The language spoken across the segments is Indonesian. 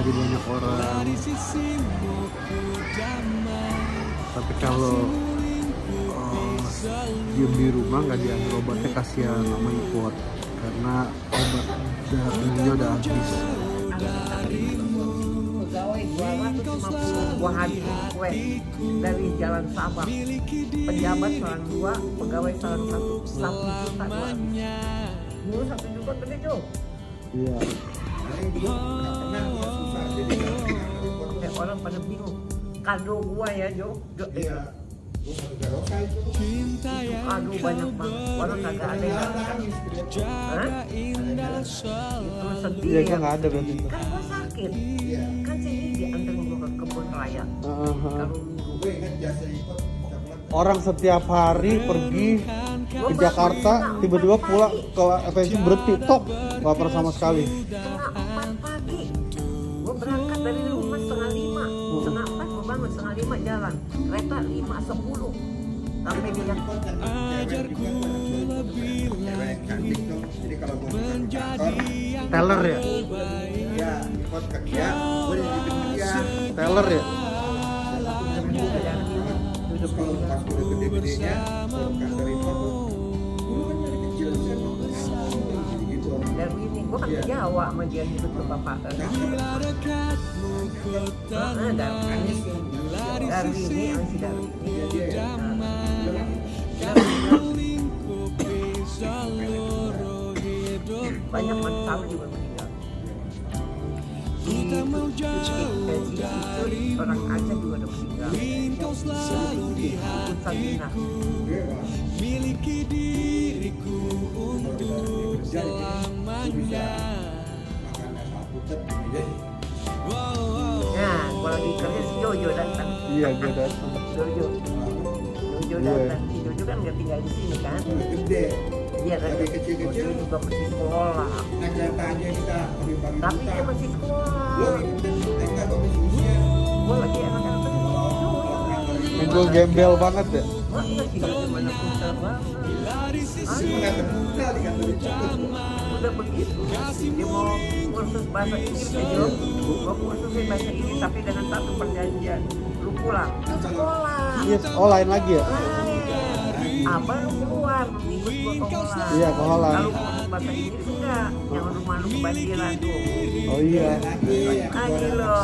menghindari banyak orang. Tapi kalau eh, diem di rumah nggak diambil obatnya kasihan sama import karena obat darah tingginya udah habis. Pegawai 250 gua habis kue dari jalan Sabang pejabat saran dua pegawai saran satu satu juta habis dulu satu juta gede Jo. Iya kayak orang pada bingung. Kado gua ya Jo. Jo Iya. Itu. kado banyak banget. Orang kagak ada yang Hah? itu sedih iya ya. nggak ada berarti. Kan gua sakit. Iya. kan sini diantarin gua ke kebun raya. Heeh. kalau minggu. Gue ingat jasa ikut coklat. orang setiap hari pergi ke Jakarta tiba-tiba pulang ke FSU berhenti tok. Nggak pernah sama sekali Cewek yang cantik tuh. Jadi kalau gue buka ke kantor, teller ya ya dia, dia. teller ya Terus kalau pas udah gede-gedenya. Dulu kan dari kecil saya mau gitu. ini kan Jawa sama dia ikut ke bapak kan Anis tuh. Dari masih dari ini Dia dia ya. banyak juga meninggal. Di Pesi itu orang Aceh juga udah meninggal. Di. Kerja di makan es alpukat gini deh. nah gue lagi kerja si Jojo datang iya gue datang. Jojo. Jojo Iya. datang. Si Jojo kan nggak tinggal di sini kan? Udah gede. Iya kan? Dari kecil-kecil. Jojo juga masih sekolah. Kereta aja kita tapi dia masih Lo sekolah inget kan TK gue masih usia. gue lagi anak-anak masih Jojo. yang gue gembel banget ya. Iya itu. udah begitu dia mau kursus bahasa Inggris Jo gue kursusin bahasa Inggris tapi dengan satu perjanjian pulang sekolah. Iya oh lain lagi ya? Lu keluar lu ikut gua ke Holland Iya, ke Holland. kalau bahasa Inggris enggak yang rumah lu kebanjiran. Tuh oh iya. Lagi yang lagi lo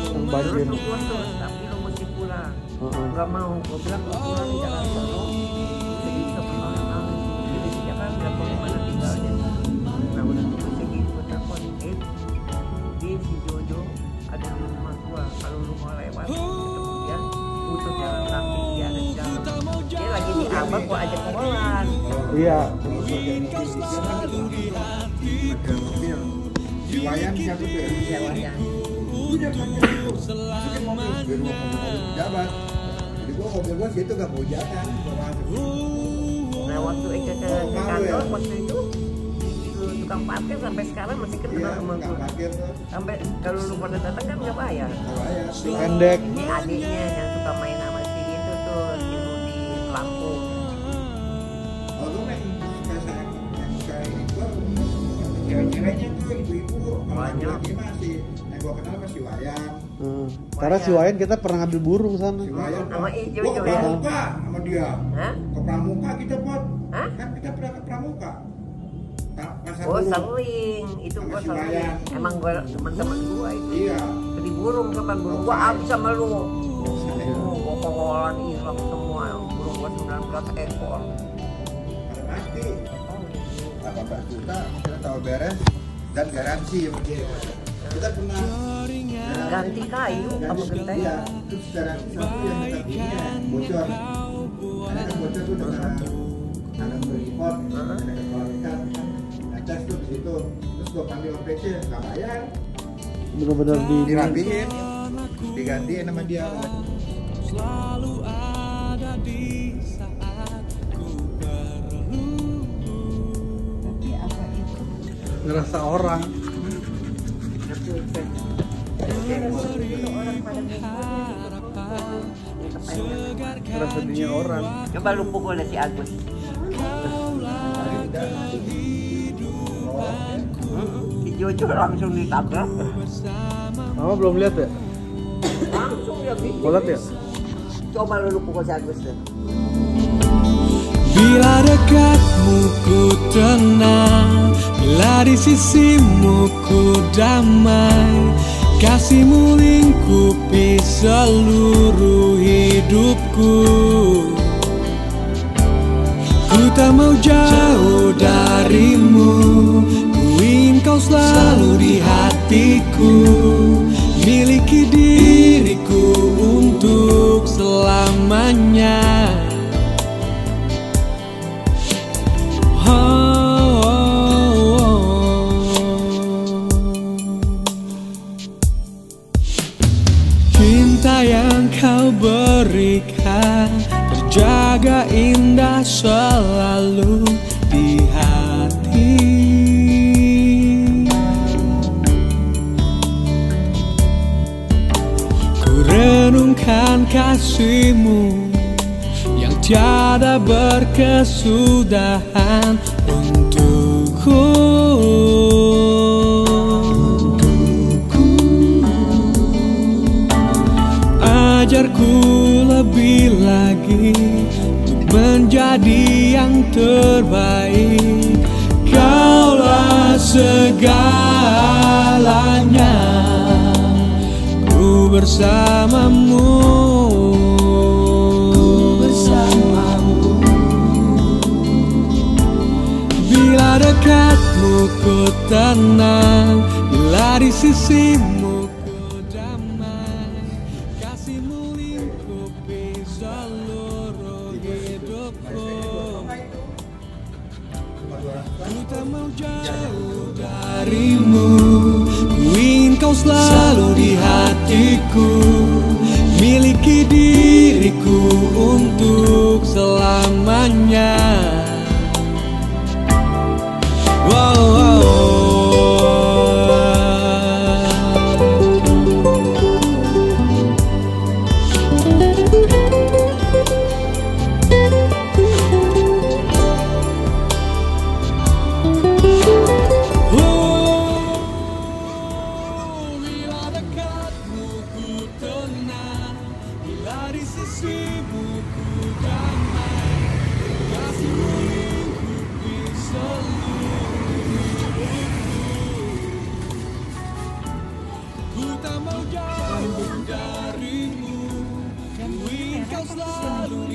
Yang terus lu kursus tapi lu mesti pulang. Heeh. nggak mau gue bilang lu pulang di Jakarta iya Wayan siapa tuh ya? sewanya Udah panjang itu. Masukin mobil, biar gua ngomong mobil pejabat. Jadi gua mobil gua situ gak mau jalan. Gua masuk. nah waktu Eka ke, ke kantor waktu itu itu tukang parkir sampai sekarang masih kenal Iya, sama tuh. sampai kalau lu pada datang kan nggak bayar Nggak bayar. pendek ini adiknya yang suka main sama si itu tuh si Rudi Lampung Banyak. masih yang gua kenal masih Wayan Heeh. karena si Wayan kita pernah ngambil burung sana si Wayan Sama. Ijo gua ke juga ya? Pramuka sama dia Hah? ke Pramuka kita pot Hah? kan kita pernah ke Pramuka pasar Oh sering, itu Sama gua si sering. Emang gua teman-teman gua itu iya beli burung kapan burung gua habis sama lu. Oh, gua pengolahan hilang semua, burung gua 19 ekor. ada pasti 18 juta kita tahu beres dan garansi sama dia kita pernah Ganti kayu apa ganti genteng? iya. Terus garansi satu yang kita punya bocor. Karena kan bocor tuh dengan ada berimport ada keluarkan ngecas tuh di situ. Terus gua panggil OPC nggak bayar. Bener-bener di dirapiin digantiin sama dia selalu ngerasa orang Tapi sukses. orang. Coba lu pukul si Agus. Si Jojo langsung ditabrak. Mama belum lihat ya? Langsung. Mau lihat ya? Coba lu pukul si Agus tuh. Bila dekatmu ku tenang Bila di sisimu ku damai Kasihmu lingkupi seluruh hidupku. Ku tak mau jauh darimu Ku ingin kau selalu di hatiku. Miliki selalu di hati Ku renungkan kasihmu yang tiada berkesudahan untukku. Ajarku lebih lagi menjadi yang terbaik. Kaulah segalanya, ku bersamamu. Bila dekatmu ku tenang Bila di sisimu mau jauh darimu. Ku ingin kau selalu di hatiku Miliki diriku untuk selamanya di sisimu ku damai, kasihmu lingkupi seluruh. Ku tak mau jauh darimu, ku ingin kau selalu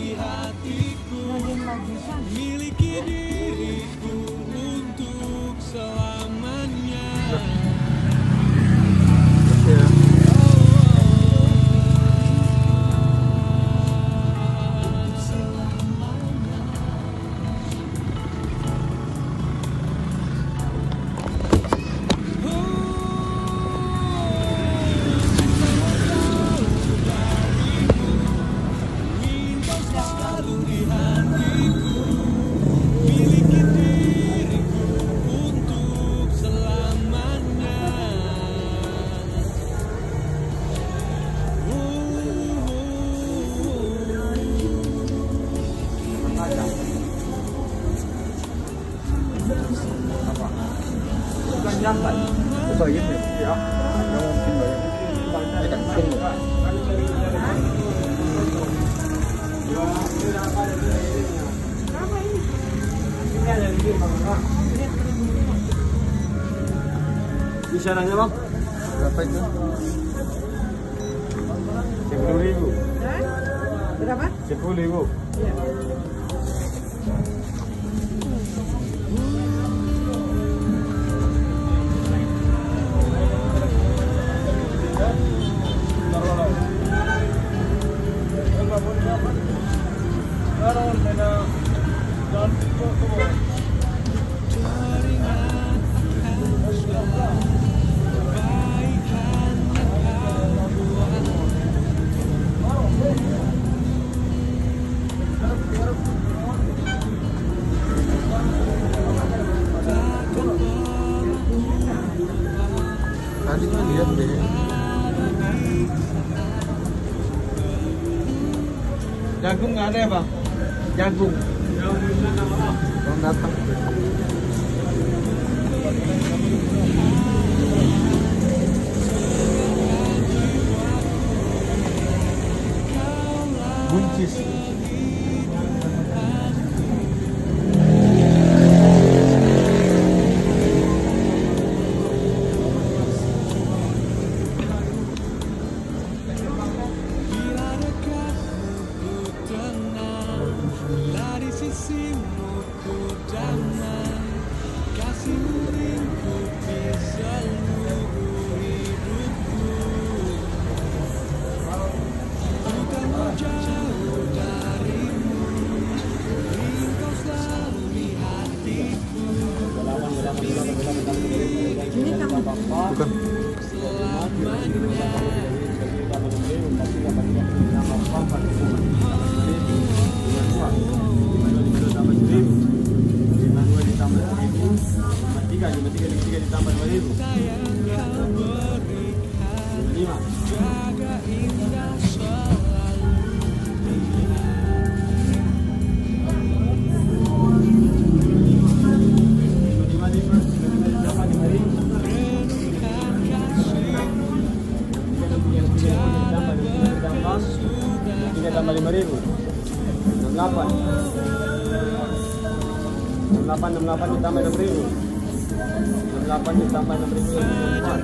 Bisa nanya bang? Berapa itu? Sepuluh ribu. Berapa? Sepuluh ribu. Jagung nggak ada ya bang? Jagung. Belum datang. Buncis. Jaga indah selalu Tiga tambah lima ribu. Enam delapan. Enam delapan enam delapan ditambah enam ribu. Enam delapan ditambah enam ribu. Empat.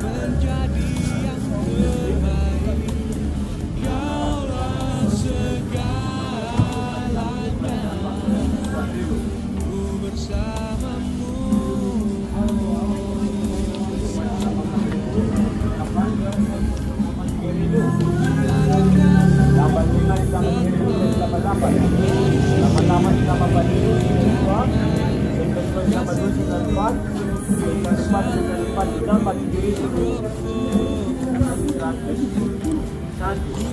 menjadi Vatican, Vatican, Vatican, Vatican,